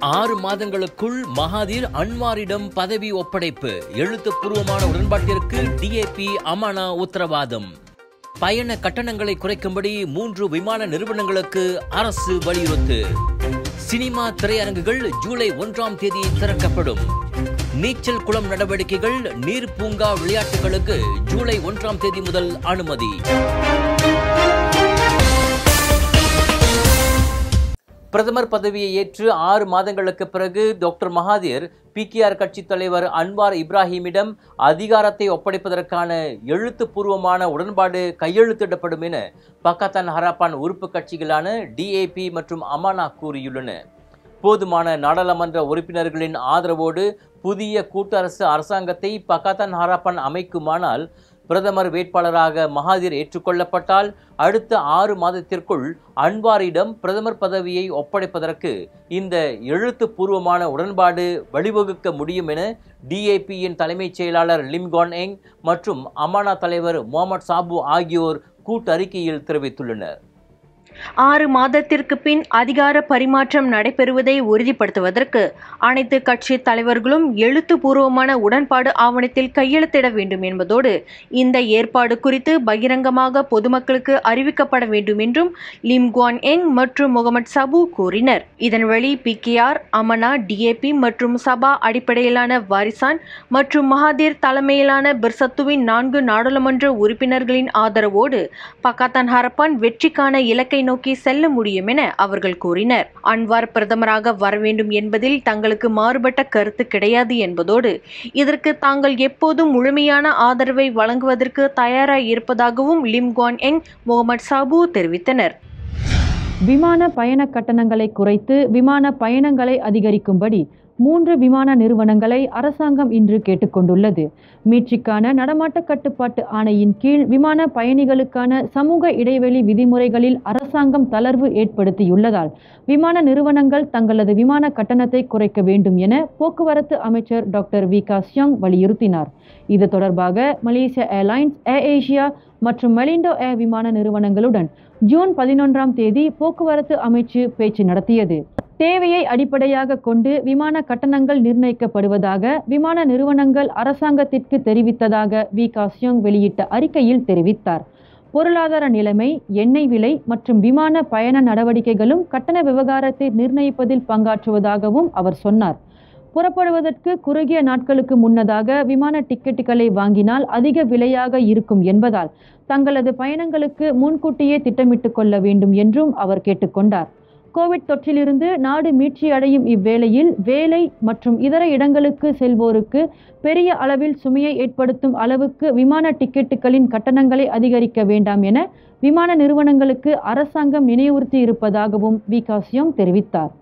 ஆறு மாதங்களுக்குள் மகாதீர் அன்வாரிடம் பதவி ஒப்படைப்பு. எழுத்துப்பூர்வமான உடன்பாட்டிற்கு டிஏபி அமானா உத்தரவாதம். பயண கட்டணங்களை குறைக்கும்படி மூன்று விமான நிறுவனங்களுக்கு அரசு வலியுறுத்து. சினிமா திரையரங்குகள் ஜூலை ஒன்றாம் தேதி திறக்கப்படும். நீச்சல் குளம் நடவடிக்கைகள் நீர் பூங்கா விளையாட்டுகளுக்கு ஜூலை ஒன்றாம் தேதி முதல் அனுமதி. பிரதமர் பதவியை ஏற்று ஆறு மாதங்களுக்கு பிறகு டாக்டர் மகாதீர் பிகேஆர் கட்சி தலைவர் அன்வார் இப்ராஹிமிடம் அதிகாரத்தை ஒப்படைப்பதற்கான எழுத்துப்பூர்வமான உடன்பாடு கையெழுத்திடப்படும் என பக்கத்தான் ஹராப்பான் உறுப்பு கட்சிகளான டிஏபி மற்றும் அமானா கூறியுள்ளன. போதுமான நாடாளுமன்ற உறுப்பினர்களின் ஆதரவோடு புதிய கூட்டரசு அரசாங்கத்தை பக்காத்தான் ஹராப்பான் அமைக்குமானால் பிரதமர் வேட்பாளராக மகாதீர் ஏற்றுக்கொள்ளப்பட்டால் அடுத்த ஆறு மாதத்திற்குள் அன்வாரிடம் பிரதமர் பதவியை ஒப்படைப்பதற்கு இந்த எழுத்துப்பூர்வமான உடன்பாடு வழிவகுக்க முடியும் என டிஏபியின் தலைமைச் செயலாளர் லிம்கான் எங் மற்றும் அமானா தலைவர் முகமது சாபு ஆகியோர் கூட்டறிக்கையில் தெரிவித்துள்ளனர். ஆறு மாதத்திற்கு பின் அதிகார பரிமாற்றம் நடைபெறுவதை உறுதிப்படுத்துவதற்கு அனைத்து கட்சி தலைவர்களும் எழுத்துப்பூர்வமான உடன்பாடு ஆவணத்தில் கையெழுத்திட வேண்டும் என்பதோடு இந்த ஏற்பாடு குறித்து பகிரங்கமாக பொதுமக்களுக்கு அறிவிக்கப்பட வேண்டும் என்றும் லிம் குவான் எங் மற்றும் முகமது சபு கூறினர். இதன் வழி பிகேஆர் அமனா டிஏபி மற்றும் சபா அடிப்படையிலான வாரிசான் மற்றும் மகாதீர் தலைமையிலான பிர்சத்துவின் நான்கு நாடாளுமன்ற உறுப்பினர்களின் ஆதரவோடு பக்காத்தான் ஹரப்பான் வெற்றிக்கான இலக்கை நோக்கி செல்ல முடியும் என அவர்கள் கூறினர். அன்வார் பிரதமராக வர வேண்டும் என்பதில் தங்களுக்கு மாறுபட்ட கருத்து கிடையாது என்பதோடு இதற்கு தாங்கள் எப்போதும் முழுமையான ஆதரவை வழங்குவதற்கு தயாராக இருப்பதாகவும் லிம்கான் எங் முகமது சாபு தெரிவித்தனர். விமான பயண கட்டணங்களை குறைத்து விமான பயணங்களை அதிகரிக்கும்படி மூன்று விமான நிறுவனங்களை அரசாங்கம் இன்று கேட்டுக்கொண்டுள்ளது. மீட்சிக்கான நடமாட்ட கட்டுப்பாட்டு ஆணையின் கீழ் விமான பயணிகளுக்கான சமூக இடைவெளி விதிமுறைகளில் அரசாங்கம் தளர்வு ஏற்படுத்தியுள்ளதால் விமான நிறுவனங்கள் தங்களது விமான கட்டணத்தை குறைக்க வேண்டும் என போக்குவரத்து அமைச்சர் டாக்டர் வி காஸ்யாங் வலியுறுத்தினார். இது தொடர்பாக மலேசியா ஏர்லைன்ஸ் ஏர் ஏசியா மற்றும் மெலிண்டோ ஏர் விமான நிறுவனங்களுடன் ஜூன் பதினொன்றாம் தேதி போக்குவரத்து அமைச்சு பேச்சு நடத்தியது. தேவையை அடிப்படையாக கொண்டு விமான கட்டணங்கள் நிர்ணயிக்கப்படுவதாக விமான நிறுவனங்கள் அரசாங்கத்திற்கு தெரிவித்ததாக வி. காசியோங் வெளியிட்ட அறிக்கையில் தெரிவித்தார். பொருளாதார நிலைமை எண்ணெய் விலை மற்றும் விமான பயண நடவடிக்கைகளும் கட்டண விவகாரத்தை நிர்ணயிப்பதில் பங்காற்றுவதாகவும் அவர் சொன்னார். புறப்படுவதற்கு குறுகிய நாட்களுக்கு முன்னதாக விமான டிக்கெட்டுகளை வாங்கினால் அதிக விலையாக இருக்கும் என்பதால் தங்களது பயணங்களுக்கு முன்கூட்டியே திட்டமிட்டு கொள்ள வேண்டும் என்றும் அவர் கேட்டுக்கொண்டார் கோவிட் தொற்றிலிருந்து நாடு மீட்சி அடையும் இவ்வேளையில் வேலை மற்றும் இதர இடங்களுக்கு செல்வோருக்கு பெரிய அளவில் சுமையை ஏற்படுத்தும் அளவுக்கு விமான டிக்கெட்டுகளின் கட்டணங்களை அதிகரிக்க வேண்டாம் என விமான நிறுவனங்களுக்கு அரசாங்கம் நினைவுறுத்தி இருப்பதாகவும் வி காசியோங் தெரிவித்தார்.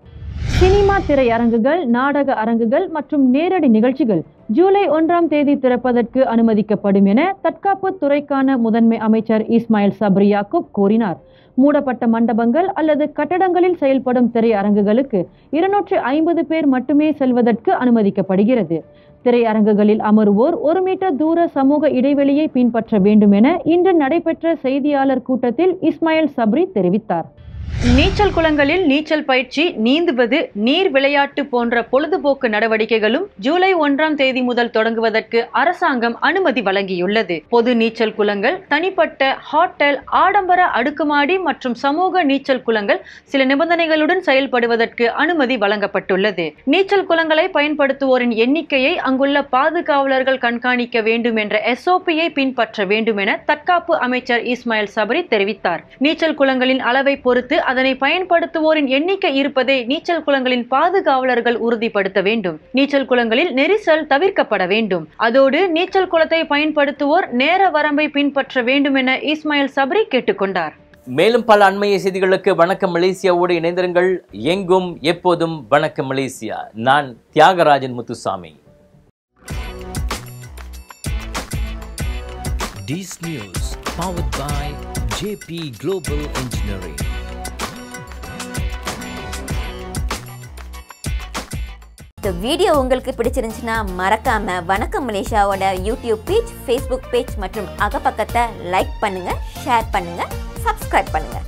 சினிமா திரையரங்குகள் நாடக அரங்குகள் மற்றும் நேரடி நிகழ்ச்சிகள் ஜூலை ஒன்றாம் தேதி திறப்பதற்கு அனுமதிக்கப்படும் என தற்காப்பு துறைக்கான முதன்மை அமைச்சர் இஸ்மாயில் சப்ரி யாக்கூப் கூறினார். மூடப்பட்ட மண்டபங்கள் அல்லது கட்டடங்களில் செயல்படும் திரையரங்குகளுக்கு இருநூற்று ஐம்பது பேர் மட்டுமே செல்வதற்கு அனுமதிக்கப்படுகிறது. திரையரங்குகளில் அமருவோர் ஒரு மீட்டர் தூர சமூக இடைவெளியை பின்பற்ற வேண்டும் என இன்று நடைபெற்ற செய்தியாளர் கூட்டத்தில் இஸ்மாயில் சப்ரி தெரிவித்தார். நீச்சல் குளங்களில் நீச்சல் பயிற்சி நீந்துவது நீர் விளையாட்டு போன்ற பொழுதுபோக்கு நடவடிக்கைகளும் ஜூலை ஒன்றாம் தேதி முதல் தொடங்குவதற்கு அரசாங்கம் அனுமதி வழங்கியுள்ளது. பொது நீச்சல் குளங்கள் தனிப்பட்ட ஹோட்டல் ஆடம்பர அடுக்குமாடி மற்றும் சமூக நீச்சல் குளங்கள் சில நிபந்தனைகளுடன் செயல்படுவதற்கு அனுமதி வழங்கப்பட்டுள்ளது. நீச்சல் குளங்களை பயன்படுத்துவோரின் எண்ணிக்கையை அங்குள்ள பாதுகாவலர்கள் கண்காணிக்க வேண்டும் என்ற எஸ்ஓபியை பின்பற்ற வேண்டும் என தற்காப்பு அமைச்சர் இஸ்மாயில் சபரி தெரிவித்தார். நீச்சல் குளங்களின் அளவை பொறுத்து அதனை பயன்படுத்துவோரின் எண்ணிக்கை இருப்பதை நீச்சல் குளங்களின் பாதுகாவலர்கள் உறுதிப்படுத்த வேண்டும். நீச்சல் குளங்களில் நெரிசல் தவிர்க்கப்பட வேண்டும். அதோடு நீச்சல் குளத்தை பயன்படுத்துவோர் நேர வரம்பை பின்பற்ற வேண்டும் என இஸ்மாயில் சப்ரி கேட்டுக்கொண்டார். மேலும் பல அண்மைய செய்திகளுக்கு வணக்கம். மலேசியாவோடு இணைந்திருங்கள். எங்கும் எப்போதும் வணக்கம் மலேசியா. நான் Thiyagarajan Muthusamy. This news powered by JP Global Engineering. இந்த வீடியோ உங்களுக்கு பிடிச்சிருந்துச்சுன்னா மறக்காம வணக்கம் மலேசியாவோட யூடியூப் பேஜ் ஃபேஸ்புக் பேஜ் மற்றும் அகப்பக்கத்தை லைக் பண்ணுங்க ஷேர் பண்ணுங்க சப்ஸ்கிரைப் பண்ணுங்க.